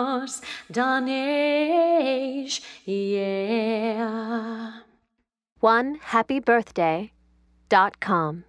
Dios yeah. One happy birthday dot com.